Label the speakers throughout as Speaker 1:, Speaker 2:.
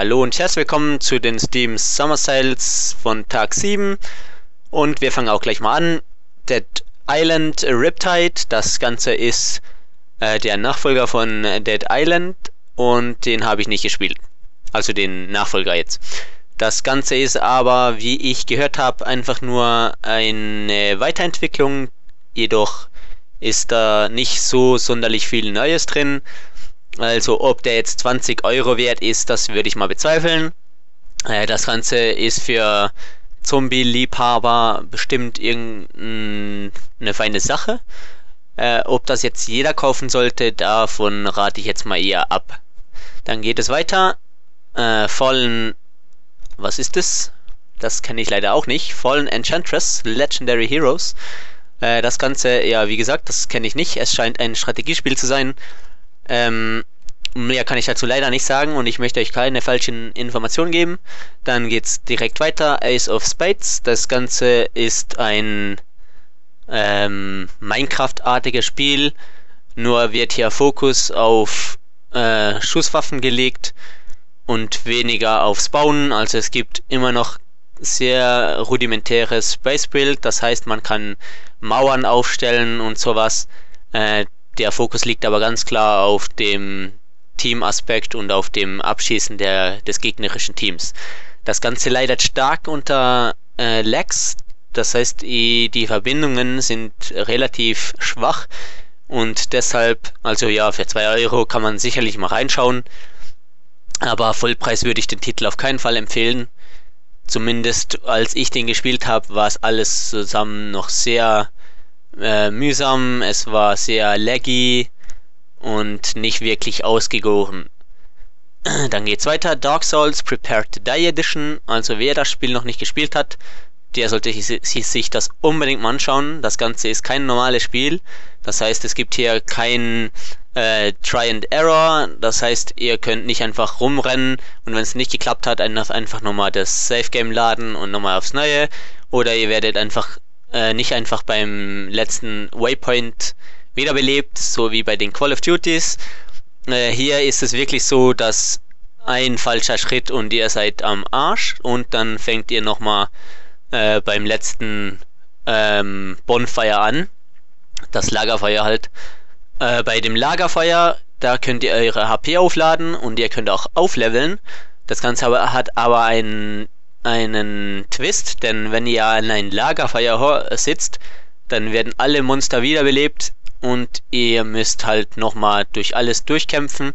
Speaker 1: Hallo und herzlich willkommen zu den Steam Summer Sales von Tag 7 und wir fangen auch gleich mal an. Dead Island Riptide, das Ganze ist äh, der Nachfolger von Dead Island und den habe ich nicht gespielt. Also den Nachfolger jetzt. Das Ganze ist aber, wie ich gehört habe, einfach nur eine Weiterentwicklung, jedoch ist da nicht so sonderlich viel Neues drin. Also ob der jetzt 20 Euro wert ist, das würde ich mal bezweifeln. Äh, das Ganze ist für Zombie-Liebhaber bestimmt irgendeine feine Sache. Äh, ob das jetzt jeder kaufen sollte, davon rate ich jetzt mal eher ab. Dann geht es weiter. Äh, Fallen, was ist das? Das kenne ich leider auch nicht. Fallen Enchantress, Legendary Heroes. Äh, das Ganze, ja, wie gesagt, das kenne ich nicht. Es scheint ein Strategiespiel zu sein. Ähm, mehr kann ich dazu leider nicht sagen und ich möchte euch keine falschen Informationen geben. Dann geht's direkt weiter. Ace of Spades. Das Ganze ist ein ähm, Minecraft-artiges Spiel. Nur wird hier Fokus auf äh, Schusswaffen gelegt und weniger aufs Bauen. Also es gibt immer noch sehr rudimentäres Space Build. Das heißt, man kann Mauern aufstellen und sowas. Äh, der Fokus liegt aber ganz klar auf dem Teamaspekt und auf dem Abschießen der, des gegnerischen Teams. Das Ganze leidet stark unter äh, Lags, das heißt, die, Verbindungen sind relativ schwach und deshalb, also ja, für 2 Euro kann man sicherlich mal reinschauen, aber Vollpreis würde ich den Titel auf keinen Fall empfehlen. Zumindest als ich den gespielt habe, war es alles zusammen noch sehr äh, mühsam, es war sehr laggy und nicht wirklich ausgegoren. Dann geht's weiter. Dark Souls Prepared to Die Edition. Also wer das Spiel noch nicht gespielt hat, der sollte sich das unbedingt mal anschauen. Das Ganze ist kein normales Spiel. Das heißt, es gibt hier kein äh, Try and Error. Das heißt, ihr könnt nicht einfach rumrennen und wenn es nicht geklappt hat, einfach nochmal das Safe Game laden und nochmal aufs Neue. Oder ihr werdet einfach äh, nicht einfach beim letzten Waypoint wiederbelebt, so wie bei den Call of Duties. Äh, hier ist es wirklich so, dass ein falscher Schritt und ihr seid am Arsch und dann fängt ihr nochmal äh, beim letzten ähm, Bonfire an. Das Lagerfeuer halt. Äh, bei dem Lagerfeuer, da könnt ihr eure HP aufladen und ihr könnt auch aufleveln. Das Ganze hat aber einen, einen Twist, denn wenn ihr an ein Lagerfeuer sitzt, dann werden alle Monster wiederbelebt und ihr müsst halt nochmal durch alles durchkämpfen.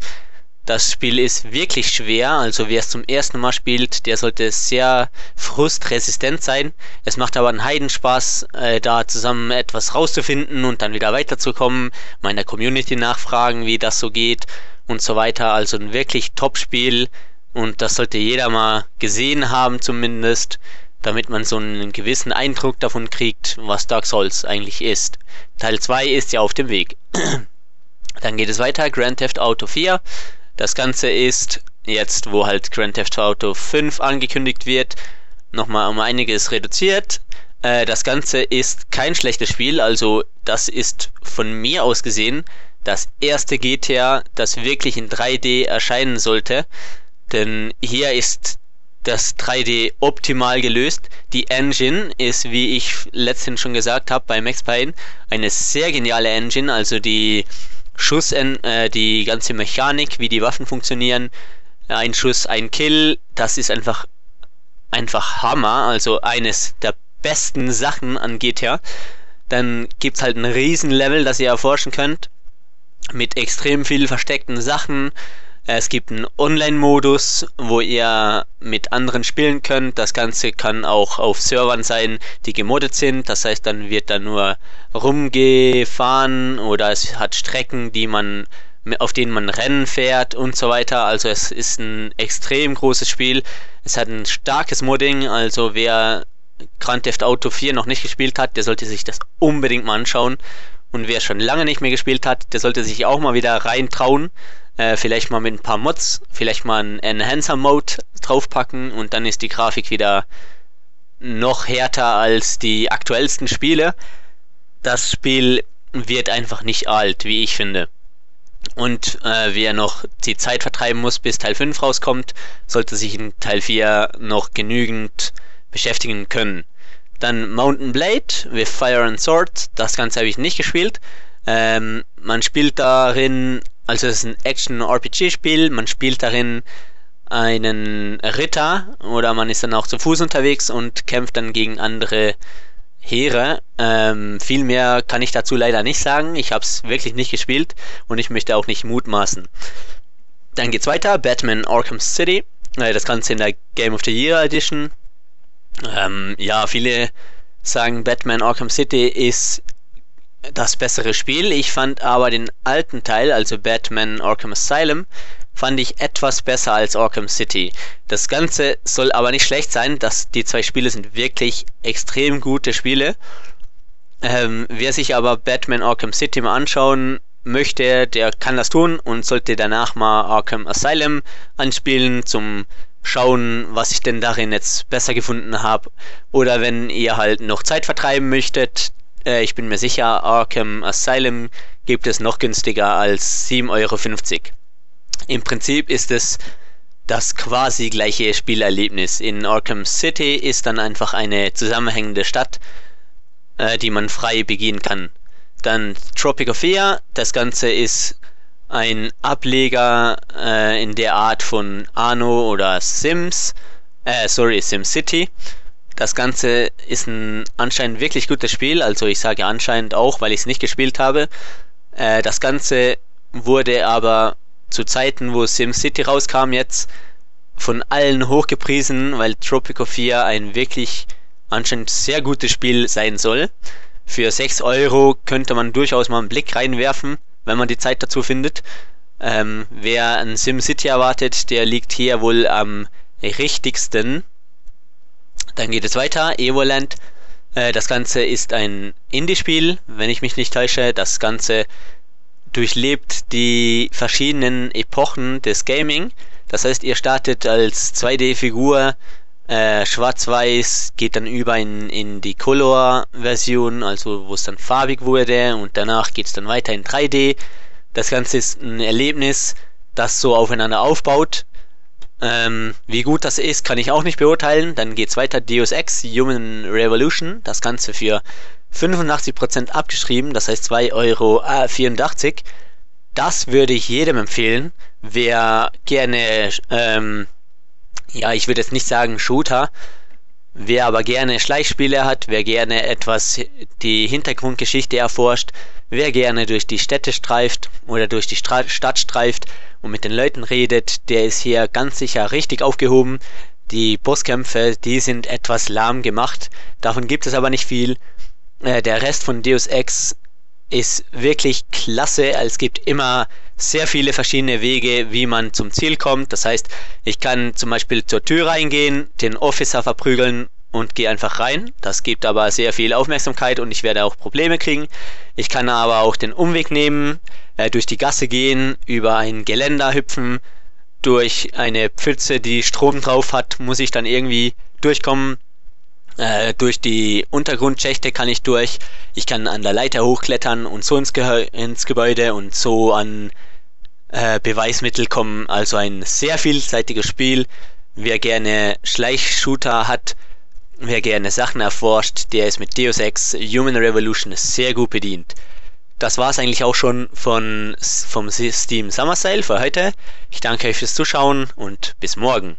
Speaker 1: Das Spiel ist wirklich schwer, also wer es zum ersten Mal spielt, der sollte sehr frustresistent sein. Es macht aber einen Heidenspaß, äh, da zusammen etwas rauszufinden und dann wieder weiterzukommen, meiner Community nachfragen, wie das so geht und so weiter. Also ein wirklich Top-Spiel und das sollte jeder mal gesehen haben zumindest damit man so einen gewissen Eindruck davon kriegt, was Dark Souls eigentlich ist. Teil 2 ist ja auf dem Weg. Dann geht es weiter, Grand Theft Auto 4. Das Ganze ist jetzt, wo halt Grand Theft Auto 5 angekündigt wird, nochmal um einiges reduziert. Äh, das Ganze ist kein schlechtes Spiel, also das ist von mir aus gesehen das erste GTA, das wirklich in 3D erscheinen sollte. Denn hier ist das 3D optimal gelöst. Die Engine ist, wie ich letztens schon gesagt habe, bei Max Payne eine sehr geniale Engine. Also die Schuss, äh, die ganze Mechanik, wie die Waffen funktionieren, ein Schuss, ein Kill, das ist einfach einfach Hammer. Also eines der besten Sachen an GTA. Dann gibt's halt ein riesen Level, das ihr erforschen könnt mit extrem viel versteckten Sachen es gibt einen Online-Modus, wo ihr mit anderen spielen könnt. Das Ganze kann auch auf Servern sein, die gemoddet sind. Das heißt, dann wird da nur rumgefahren oder es hat Strecken, die man auf denen man Rennen fährt und so weiter. Also es ist ein extrem großes Spiel. Es hat ein starkes Modding, also wer Grand Theft Auto 4 noch nicht gespielt hat, der sollte sich das unbedingt mal anschauen. Und wer schon lange nicht mehr gespielt hat, der sollte sich auch mal wieder reintrauen. Äh, vielleicht mal mit ein paar Mods, vielleicht mal einen Enhancer Mode draufpacken und dann ist die Grafik wieder noch härter als die aktuellsten Spiele. Das Spiel wird einfach nicht alt, wie ich finde. und äh, wer noch die Zeit vertreiben muss, bis Teil 5 rauskommt, sollte sich in Teil 4 noch genügend beschäftigen können. Dann Mountain Blade with Fire and Sword, das Ganze habe ich nicht gespielt. Ähm, man spielt darin, also es ist ein Action-RPG-Spiel, man spielt darin einen Ritter oder man ist dann auch zu Fuß unterwegs und kämpft dann gegen andere Heere. Ähm, viel mehr kann ich dazu leider nicht sagen. Ich habe es wirklich nicht gespielt und ich möchte auch nicht mutmaßen. Dann geht's weiter. Batman Arkham City. Äh, das Ganze in der Game of the Year Edition. Ähm, ja, viele sagen, Batman Arkham City ist das bessere Spiel. Ich fand aber den alten Teil, also Batman Arkham Asylum, fand ich etwas besser als Arkham City. Das Ganze soll aber nicht schlecht sein, dass die zwei Spiele sind wirklich extrem gute Spiele. Ähm, wer sich aber Batman Arkham City mal anschauen möchte, der kann das tun und sollte danach mal Arkham Asylum anspielen zum Schauen, was ich denn darin jetzt besser gefunden habe. Oder wenn ihr halt noch Zeit vertreiben möchtet, äh, ich bin mir sicher, Arkham Asylum gibt es noch günstiger als 7,50 Euro. Im Prinzip ist es das quasi gleiche Spielerlebnis. In Arkham City ist dann einfach eine zusammenhängende Stadt, äh, die man frei begehen kann. Dann Tropic of Fear, das Ganze ist ein Ableger äh, in der Art von Arno oder Sims, äh, sorry, SimCity. Das Ganze ist ein anscheinend wirklich gutes Spiel, also ich sage anscheinend auch, weil ich es nicht gespielt habe. Äh, das Ganze wurde aber zu Zeiten, wo SimCity rauskam, jetzt von allen hochgepriesen, weil Tropico 4 ein wirklich anscheinend sehr gutes Spiel sein soll. Für 6 Euro könnte man durchaus mal einen Blick reinwerfen, wenn man die Zeit dazu findet. Ähm, wer ein SimCity erwartet, der liegt hier wohl am richtigsten. Dann geht es weiter, Evoland. Äh, das Ganze ist ein Indie-Spiel, wenn ich mich nicht täusche. Das Ganze durchlebt die verschiedenen Epochen des Gaming. Das heißt, ihr startet als 2D-Figur, äh, schwarz-weiß, geht dann über in, in die Color-Version, also wo es dann farbig wurde und danach geht es dann weiter in 3D. Das Ganze ist ein Erlebnis, das so aufeinander aufbaut. Ähm, wie gut das ist, kann ich auch nicht beurteilen. Dann geht es weiter, Deus Ex Human Revolution, das Ganze für 85% abgeschrieben, das heißt 2,84 Euro. Das würde ich jedem empfehlen, wer gerne, ähm, ja, ich würde jetzt nicht sagen Shooter, wer aber gerne Schleichspiele hat, wer gerne etwas die Hintergrundgeschichte erforscht, wer gerne durch die Städte streift oder durch die Stra Stadt streift und mit den Leuten redet, der ist hier ganz sicher richtig aufgehoben. Die Bosskämpfe, die sind etwas lahm gemacht, davon gibt es aber nicht viel. Äh, der Rest von Deus Ex ist wirklich klasse. Es gibt immer sehr viele verschiedene Wege, wie man zum Ziel kommt. Das heißt, ich kann zum Beispiel zur Tür reingehen, den Officer verprügeln und gehe einfach rein. Das gibt aber sehr viel Aufmerksamkeit und ich werde auch Probleme kriegen. Ich kann aber auch den Umweg nehmen, äh, durch die Gasse gehen, über ein Geländer hüpfen, durch eine Pfütze, die Strom drauf hat, muss ich dann irgendwie durchkommen. Äh, durch die Untergrundschächte kann ich durch. Ich kann an der Leiter hochklettern und so ins, Ge ins Gebäude und so an äh, Beweismittel kommen. Also ein sehr vielseitiges Spiel. Wer gerne Schleichshooter hat, wer gerne Sachen erforscht, der ist mit Deus Ex Human Revolution sehr gut bedient. Das war's eigentlich auch schon von, vom Steam Summer Sale für heute. Ich danke euch fürs Zuschauen und bis morgen.